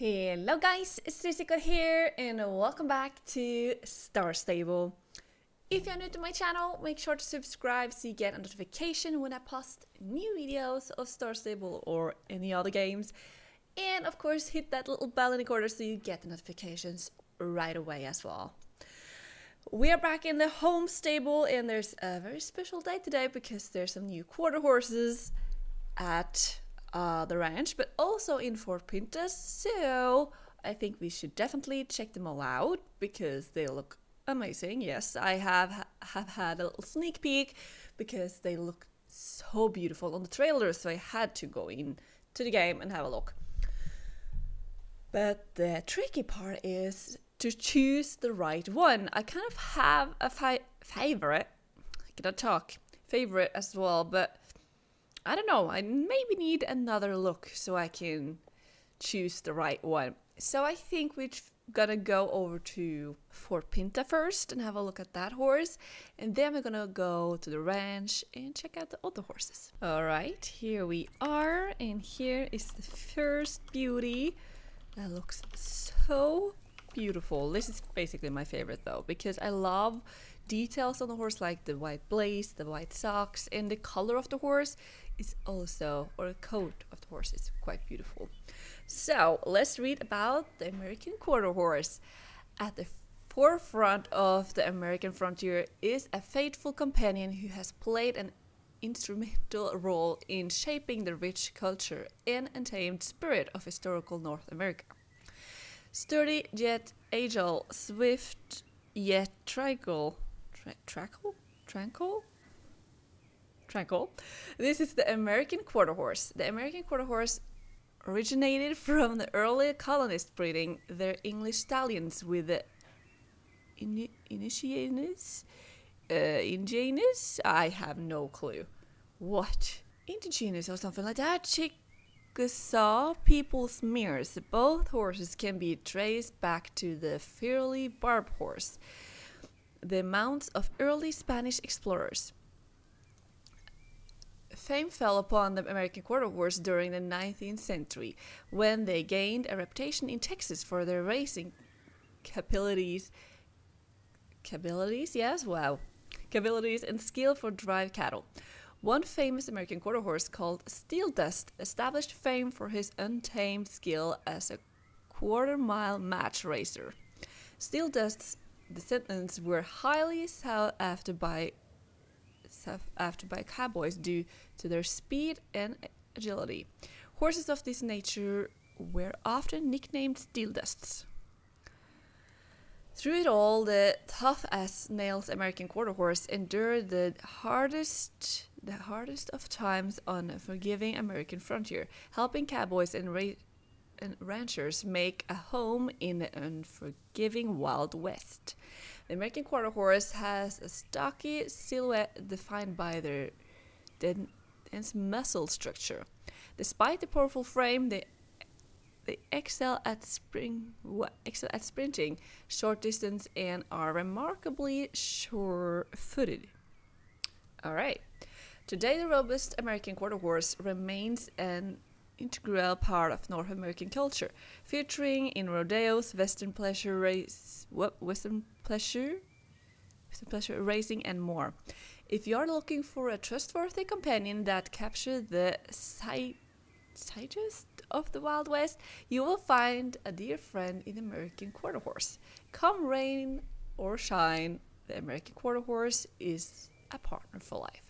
Hello guys, Susie Code here and welcome back to Star Stable. If you're new to my channel, make sure to subscribe so you get a notification when I post new videos of Star Stable or any other games. And of course hit that little bell in the corner so you get the notifications right away as well. We are back in the home stable and there's a very special day today because there's some new quarter horses at uh, the ranch, but also in Fort Pintas. So I think we should definitely check them all out because they look amazing. Yes, I have have had a little sneak peek because they look so beautiful on the trailer, so I had to go in to the game and have a look. But the tricky part is to choose the right one. I kind of have a favorite. I cannot talk favorite as well, but I don't know, I maybe need another look so I can choose the right one. So I think we're gonna go over to Fort Pinta first and have a look at that horse, and then we're gonna go to the ranch and check out the other horses. All right, here we are, and here is the first beauty. That looks so beautiful. This is basically my favorite though, because I love details on the horse like the white blaze, the white socks, and the color of the horse is also, or the coat of the horse is quite beautiful. So let's read about the American quarter horse. At the forefront of the American frontier is a faithful companion who has played an instrumental role in shaping the rich culture and untamed spirit of historical North America. Sturdy yet agile, swift yet tranquil, tra- tranquil, tranquil. This is the American quarter horse. The American quarter horse originated from the early colonist breeding their English stallions with the in- Initianus, uh, Indigenous. I have no clue. What? Indigenous or something like that. Chickasaw people's mares. Both horses can be traced back to the fairly barb horse, the mounts of early Spanish explorers. Fame fell upon the American quarter horse during the 19th century when they gained a reputation in Texas for their racing capabilities. Capabilities, yes, wow. Capabilities and skill for drive cattle. One famous American quarter horse called Steel Dust established fame for his untamed skill as a quarter mile match racer. Steel Dust's descendants were highly sought after by after by cowboys due to their speed and agility. Horses of this nature were often nicknamed steel dusts. Through it all, the tough as nails American quarter horse endured the hardest the hardest of times on a forgiving American frontier, helping cowboys and ranchers make a home in the unforgiving Wild West. The American quarter horse has a stocky silhouette defined by their dense muscle structure. Despite the powerful frame, they they excel at spring excel at sprinting short distance and are remarkably sure-footed. All right. Today, the robust American quarter horse remains an integral part of North American culture, featuring in rodeos, Western pleasure race, Western pleasure, Western pleasure racing, and more. If you are looking for a trustworthy companion that captures the sightest of the Wild West, you will find a dear friend in the American quarter horse. Come rain or shine, the American quarter horse is a partner for life.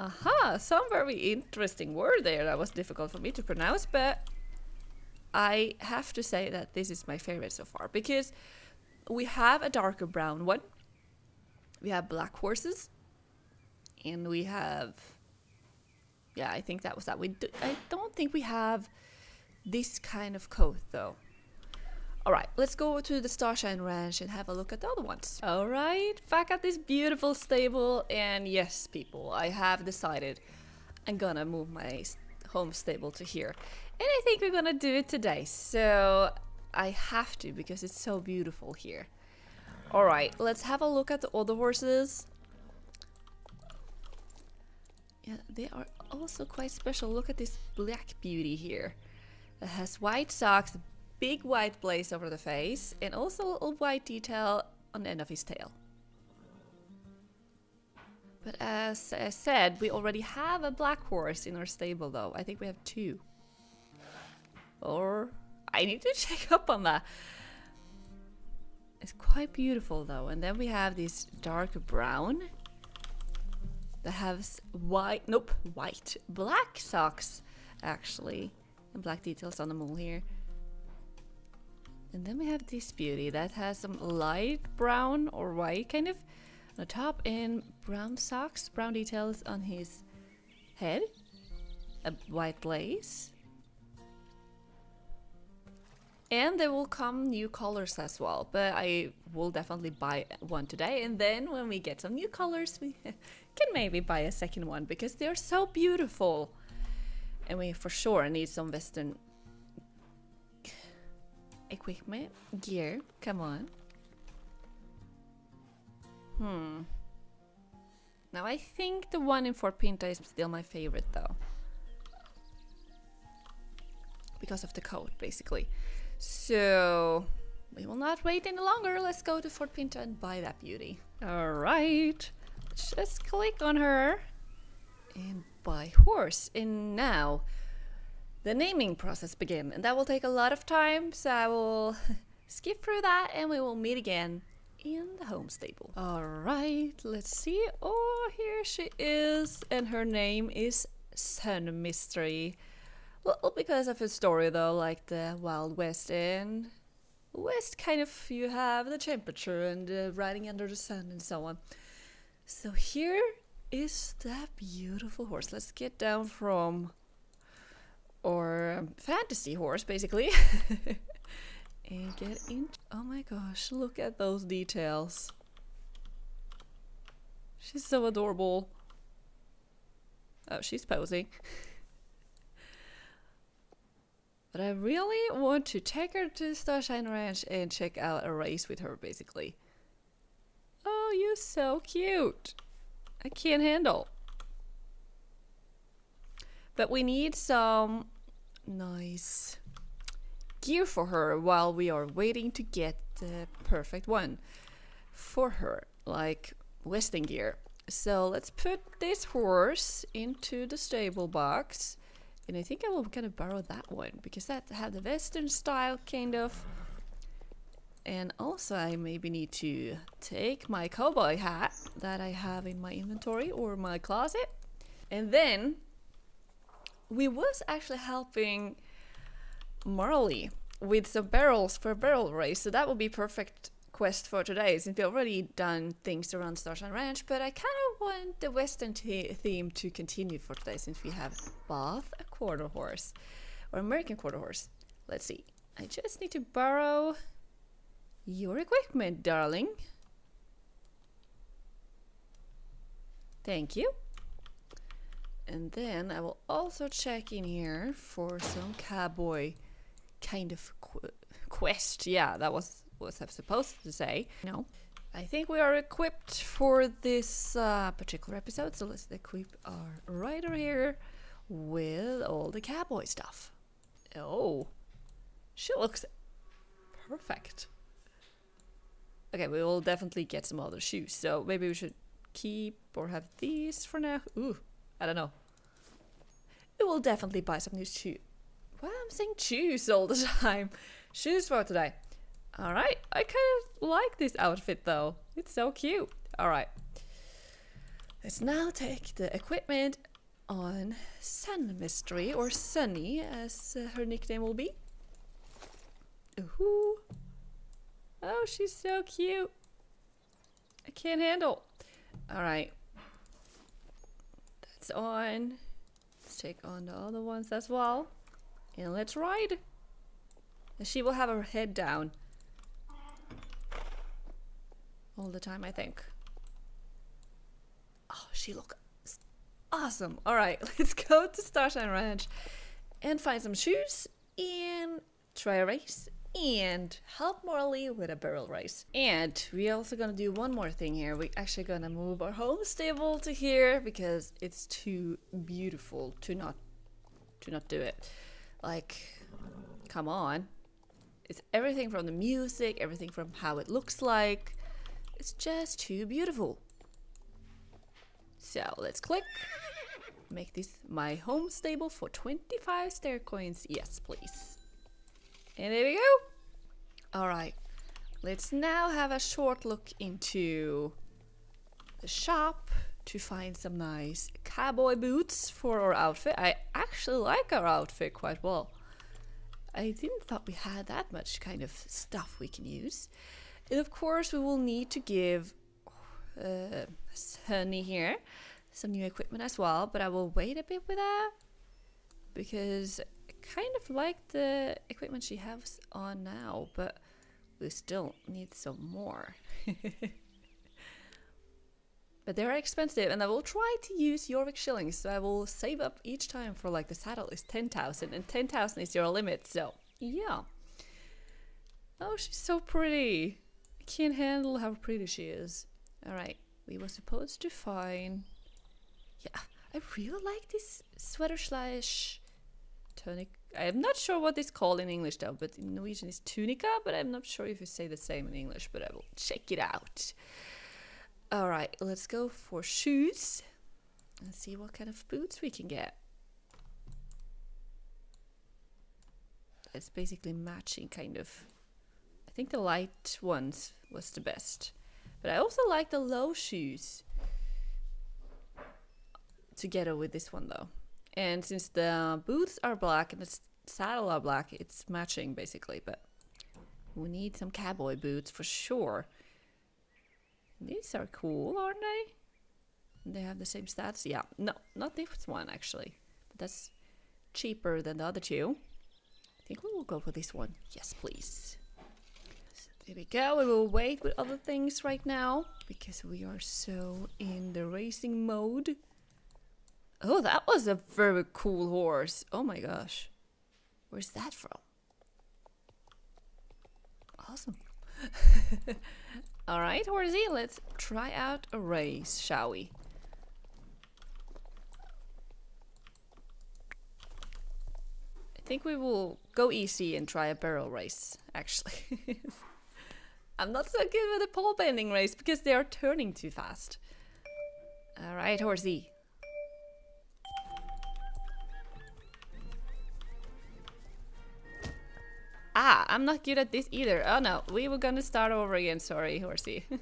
Aha, some very interesting word there that was difficult for me to pronounce, but I have to say that this is my favorite so far because we have a darker brown one, we have black horses, and we have, yeah, I think that was that. We do, I don't think we have this kind of coat though. All right, let's go to the Starshine Ranch and have a look at the other ones. All right, back at this beautiful stable. And yes, people, I have decided I'm gonna move my home stable to here. And I think we're gonna do it today. So I have to because it's so beautiful here. All right, let's have a look at the other horses. Yeah, they are also quite special. Look at this black beauty here. It has white socks, big white blaze over the face, and also a little white detail on the end of his tail. But as I said, we already have a black horse in our stable though. I think we have two. Or I need to check up on that. It's quite beautiful though. And then we have this dark brown that has white, nope, white, black socks actually. And black details on the mole here. And then we have this beauty that has some light brown or white kind of on the top and brown socks, brown details on his head. A white lace. And there will come new colors as well, but I will definitely buy one today. And then when we get some new colors, we can maybe buy a second one because they're so beautiful. And we for sure need some Western equipment, gear. Come on. Hmm. Now I think the one in Fort Pinta is still my favorite though. Because of the coat, basically. So we will not wait any longer. Let's go to Fort Pinta and buy that beauty. Alright. Just click on her and buy horse. And now the naming process begin. And that will take a lot of time, so I will skip through that and we will meet again in the home stable. Alright, let's see. Oh, here she is. And her name is Sun Mystery. Well, because of her story though, like the Wild West and West kind of you have the temperature and uh, riding under the sun and so on. So here is that beautiful horse. Let's get down from or fantasy horse basically. And get in oh my gosh look at those details. She's so adorable. Oh she's posing. But I really want to take her to Starshine Ranch and check out a race with her basically. Oh you're so cute. I can't handle but we need some nice gear for her while we are waiting to get the perfect one for her, like Western gear. So let's put this horse into the stable box. And I think I will kind of borrow that one because that have the Western style kind of. And also I maybe need to take my cowboy hat that I have in my inventory or my closet. And then we was actually helping Marley with some barrels for a barrel race, so that would be perfect quest for today since we already done things around Starshine Ranch, but I kind of want the Western theme to continue for today since we have both a quarter horse or American quarter horse. Let's see. I just need to borrow your equipment, darling. Thank you. And then I will also check in here for some cowboy kind of qu quest. Yeah, that was what I was supposed to say. No. I think we are equipped for this uh, particular episode, so let's equip our rider here with all the cowboy stuff. Oh, she looks perfect. Okay, we will definitely get some other shoes, so maybe we should keep or have these for now. Ooh, I don't know. We will definitely buy some new shoes. Why I'm saying shoes all the time? Shoes for today. Alright, I kind of like this outfit though. It's so cute. Alright. Let's now take the equipment on Sun Mystery, or Sunny as uh, her nickname will be. Ooh. Oh, she's so cute. I can't handle. Alright. That's on. Let's take on the other ones as well. And let's ride. And she will have her head down. All the time, I think. Oh, she looks awesome. Alright, let's go to Starshine Ranch and find some shoes and try a race and help Marley with a barrel race. And we're also gonna do one more thing here. We're actually gonna move our home stable to here because it's too beautiful to not to not do it. Like come on. It's everything from the music, everything from how it looks like. It's just too beautiful. So let's click. Make this my home stable for 25 star coins. Yes, please. And there we go. All right. Let's now have a short look into the shop to find some nice cowboy boots for our outfit. I actually like our outfit quite well. I didn't thought we had that much kind of stuff we can use. And of course we will need to give uh, Sunny here some new equipment as well, but I will wait a bit with that because kind of like the equipment she has on now, but we still need some more. but they're expensive and I will try to use Jorvik shillings so I will save up each time for like the saddle is 10,000 and 10,000 is your limit so yeah. Oh she's so pretty. I can't handle how pretty she is. Alright, we were supposed to find... Yeah, I really like this sweater slash tunic. I'm not sure what it's called in English though, but in Norwegian it's tunica, but I'm not sure if you say the same in English, but I will check it out. Alright, let's go for shoes and see what kind of boots we can get. It's basically matching kind of. I think the light ones was the best. But I also like the low shoes together with this one though. And since the boots are black and the saddle are black, it's matching basically, but we need some cowboy boots for sure. These are cool, aren't they? They have the same stats. Yeah, no, not this one actually. But that's cheaper than the other two. I think we will go for this one. Yes, please. There we go. We will wait with other things right now because we are so in the racing mode. Oh, that was a very cool horse. Oh my gosh. Where's that from? Awesome. All right, horsey, let's try out a race, shall we? I think we will go easy and try a barrel race, actually. I'm not so good with a pole bending race because they are turning too fast. Alright, horsey. Ah, I'm not good at this either. Oh no, we were gonna start over again. Sorry, horsey.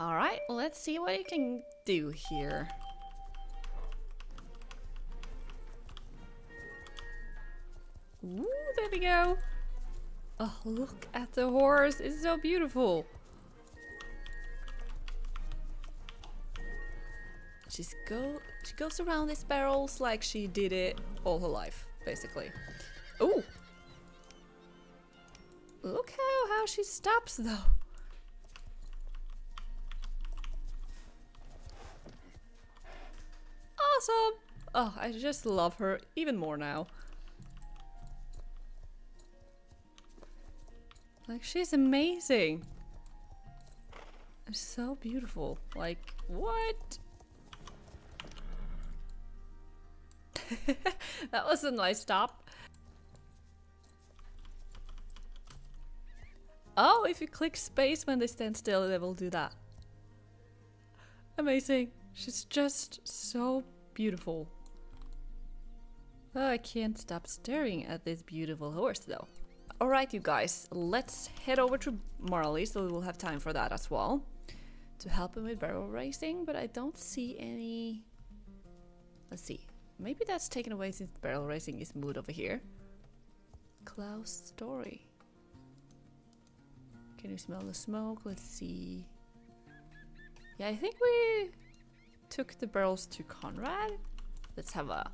Alright, let's see what you can do here. Ooh, there we go. Oh, look at the horse. It's so beautiful. She's go she goes around these barrels like she did it all her life, basically. Oh! Look how, how she stops though. Awesome! Oh, I just love her even more now. Like, she's amazing. So beautiful. Like, what? that was a nice stop. Oh, if you click space when they stand still, they will do that. Amazing. She's just so beautiful. Oh, I can't stop staring at this beautiful horse though. Alright you guys, let's head over to Marley so we will have time for that as well. To help him with barrel racing, but I don't see any... Let's see. Maybe that's taken away since barrel racing is moved over here. Klaus story. Can you smell the smoke? Let's see. Yeah, I think we took the barrels to Conrad. Let's have a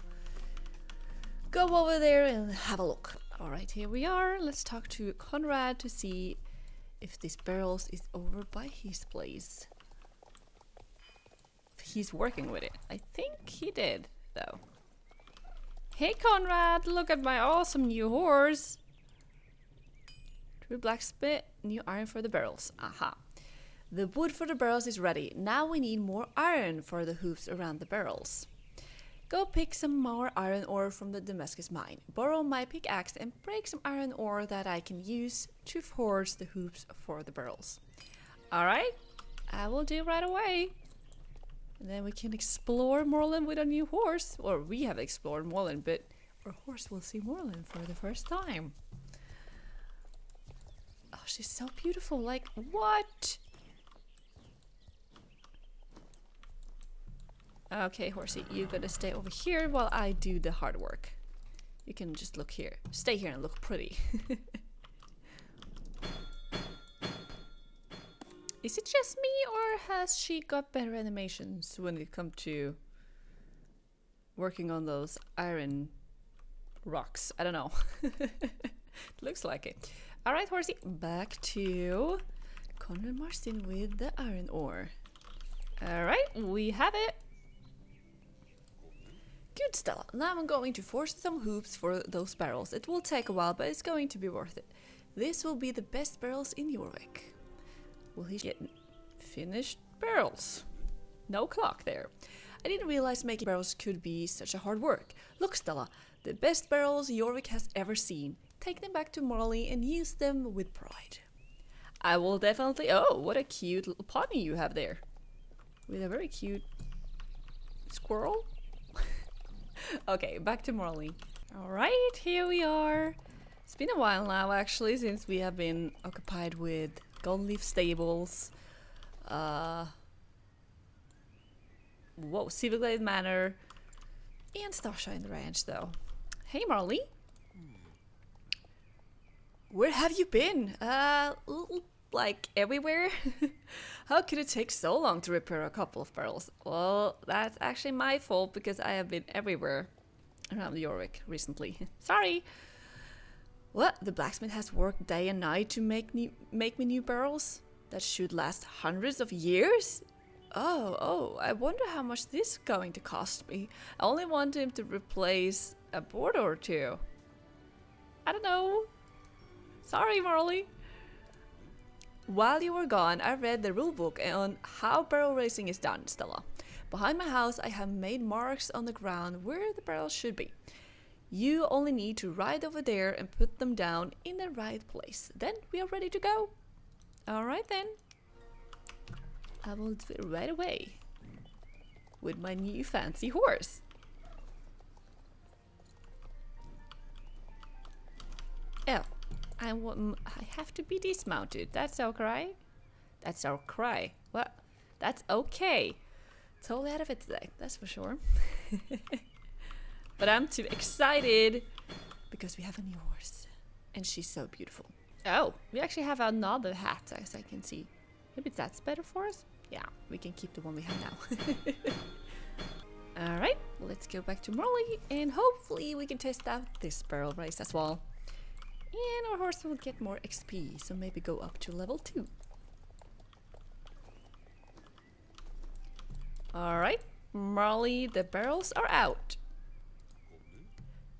go over there and have a look. Alright, here we are. Let's talk to Conrad to see if this barrels is over by his place. He's working with it. I think he did, though. Hey Conrad, look at my awesome new horse. True blacksmith, new iron for the barrels. Aha. The wood for the barrels is ready. Now we need more iron for the hooves around the barrels. Go pick some more iron ore from the Damascus mine. Borrow my pickaxe and break some iron ore that I can use to forge the hoops for the barrels. Alright, I will do right away. And then we can explore Moorland with a new horse. Or we have explored Moorland, but our horse will see Moorland for the first time. Oh, she's so beautiful. Like, what? Okay, horsey, you gotta stay over here while I do the hard work. You can just look here. Stay here and look pretty. Is it just me or has she got better animations when it comes to working on those iron rocks? I don't know. Looks like it. Alright, horsey, back to Conrad Marston with the iron ore. Alright, we have it. Good Stella. Now I'm going to force some hoops for those barrels. It will take a while, but it's going to be worth it. This will be the best barrels in Jorvik. Will he get finished barrels? No clock there. I didn't realize making barrels could be such a hard work. Look, Stella, the best barrels Jorvik has ever seen. Take them back to Marley and use them with pride. I will definitely. Oh, what a cute little pony you have there. With a very cute squirrel okay, back to Marley. Alright, here we are. It's been a while now, actually, since we have been occupied with Goldenleaf Stables. Uh, whoa, Silverglade Manor. And Starshine Ranch, though. Hey, Marley. Where have you been? Uh, like everywhere? How could it take so long to repair a couple of barrels? Well, that's actually my fault because I have been everywhere around Jorvik recently. Sorry! What? The blacksmith has worked day and night to make, new, make me new barrels? That should last hundreds of years? Oh, oh, I wonder how much this is going to cost me. I only want him to replace a board or two. I don't know. Sorry, Marley. While you were gone, I read the rulebook on how barrel racing is done, Stella. Behind my house, I have made marks on the ground where the barrels should be. You only need to ride over there and put them down in the right place. Then we are ready to go. Alright then. I will do it right away. With my new fancy horse. Oh, I, I have to be dismounted. That's our cry. That's our cry. What? That's okay. Totally out of it today, that's for sure. but I'm too excited because we have a new horse. And she's so beautiful. Oh, we actually have another hat, as I can see. Maybe that's better for us? Yeah, we can keep the one we have now. Alright, let's go back to Marley and hopefully we can test out this barrel race as well. And our horse will get more XP, so maybe go up to level 2. Alright, Marley, the barrels are out.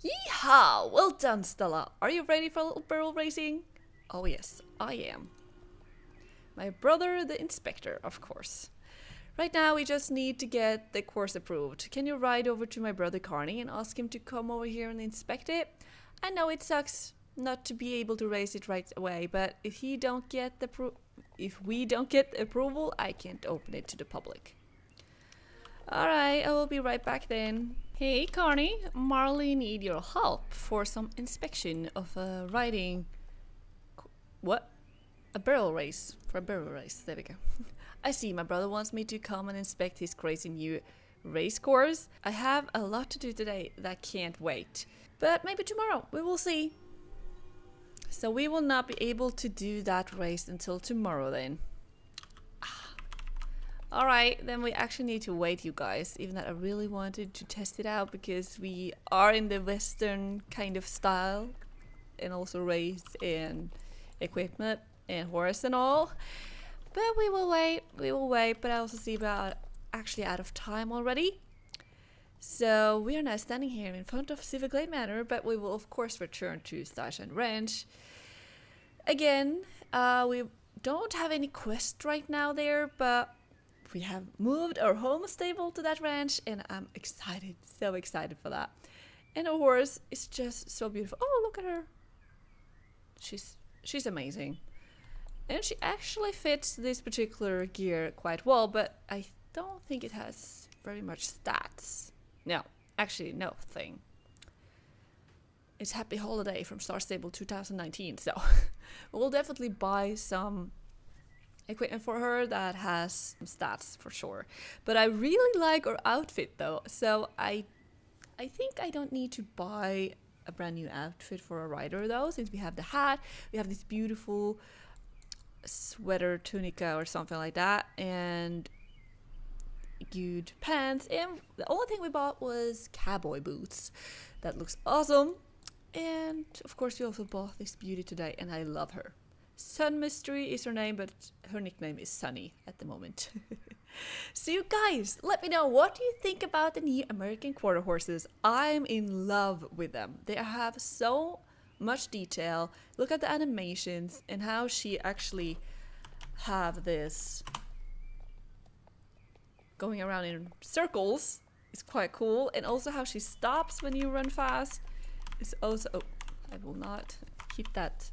Yeehaw! Well done, Stella. Are you ready for a little barrel racing? Oh yes, I am. My brother, the inspector, of course. Right now, we just need to get the course approved. Can you ride over to my brother Carney and ask him to come over here and inspect it? I know it sucks, not to be able to raise it right away, but if he don't get the if we don't get approval, I can't open it to the public. Alright, I will be right back then. Hey Carney, Marley need your help for some inspection of a riding... What? A barrel race. For a barrel race, there we go. I see, my brother wants me to come and inspect his crazy new race course. I have a lot to do today that can't wait. But maybe tomorrow, we will see. So we will not be able to do that race until tomorrow then. Ah. Alright, then we actually need to wait you guys, even though I really wanted to test it out because we are in the western kind of style and also race and equipment and horse and all. But we will wait, we will wait, but I also see we're actually out of time already. So we are now standing here in front of Silverglade Manor, but we will of course return to Starshine Ranch. Again, uh, we don't have any quest right now there, but we have moved our home stable to that ranch, and I'm excited, so excited for that. And the horse is just so beautiful. Oh, look at her. She's she's amazing. And she actually fits this particular gear quite well, but I don't think it has very much stats. No, actually, no thing. It's Happy Holiday from Star Stable 2019, so we'll definitely buy some equipment for her that has stats for sure. But I really like her outfit though, so I I think I don't need to buy a brand new outfit for a rider though, since we have the hat, we have this beautiful sweater tunica or something like that, and good pants. And the only thing we bought was cowboy boots. That looks awesome. And of course, we also bought this beauty today, and I love her. Sun Mystery is her name, but her nickname is Sunny at the moment. so you guys, let me know what do you think about the new American quarter horses. I'm in love with them. They have so much detail. Look at the animations and how she actually have this going around in circles is quite cool. And also how she stops when you run fast is also... Oh, I will not keep that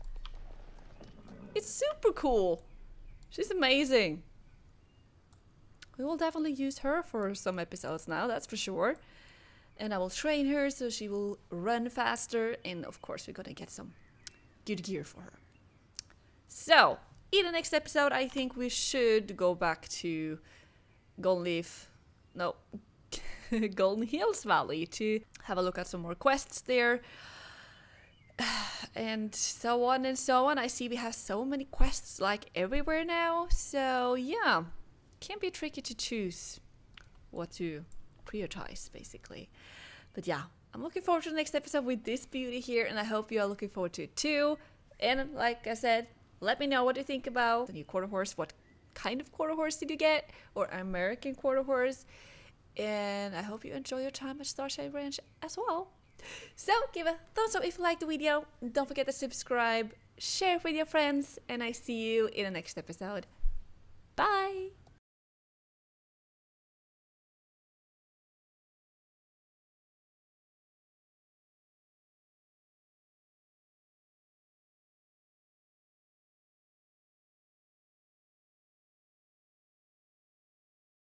it's super cool. She's amazing. We will definitely use her for some episodes now, that's for sure. And I will train her so she will run faster. And of course, we're gonna get some good gear for her. So, in the next episode, I think we should go back to Golden Leaf. No, Golden Hills Valley to have a look at some more quests there. and so on and so on. I see we have so many quests like everywhere now. So yeah, can be tricky to choose what to prioritize basically. But yeah, I'm looking forward to the next episode with this beauty here and I hope you are looking forward to it too. And like I said, let me know what you think about the new quarter horse. What kind of quarter horse did you get? Or American quarter horse? And I hope you enjoy your time at Starshine Ranch as well. So give a thumbs up if you liked the video. Don't forget to subscribe, share with your friends, and I see you in the next episode. Bye!